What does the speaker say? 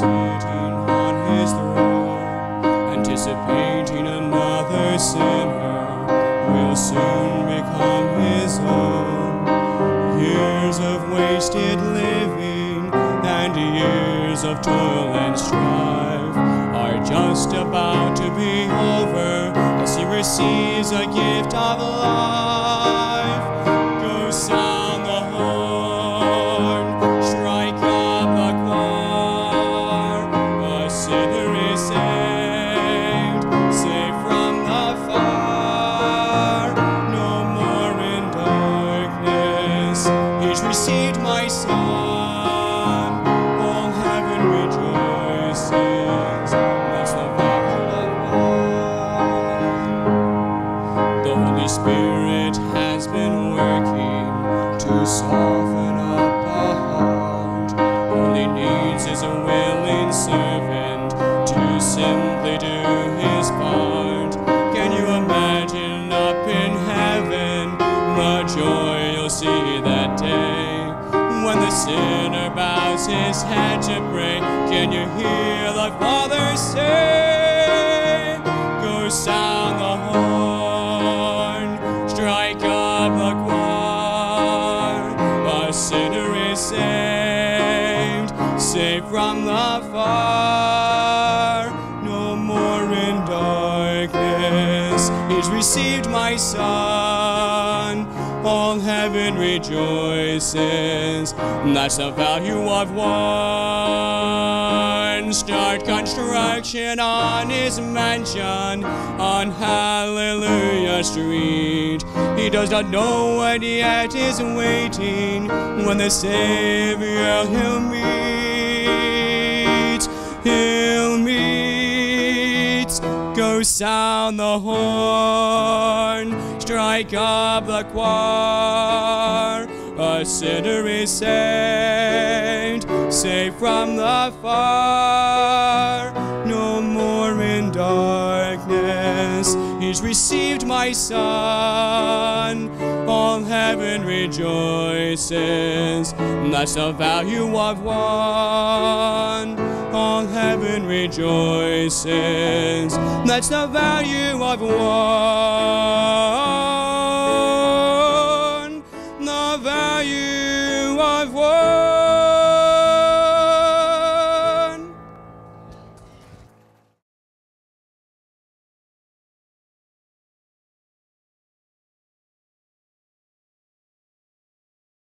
sitting on his throne, anticipating another sinner will soon become his own. Years of wasted living and years of toil and strife are just about to be over as he receives a gift of life. To soften up the heart. All he needs is a willing servant to simply do his part. Can you imagine up in heaven the joy you'll see that day when the sinner bows his head to pray? Can you hear the Father say, saved, saved from the fire. No more in darkness. He's received my son. All heaven rejoices. That's the value of one. Start construction on his mansion on Hallelujah Street. He does not know what yet is waiting when the Savior he'll meet. He'll meet. Go sound the horn, strike up the choir. A sinner is saved, saved from the fire. No more in darkness. He's received my son. All heaven rejoices. That's the value of one. All heaven rejoices. That's the value of one.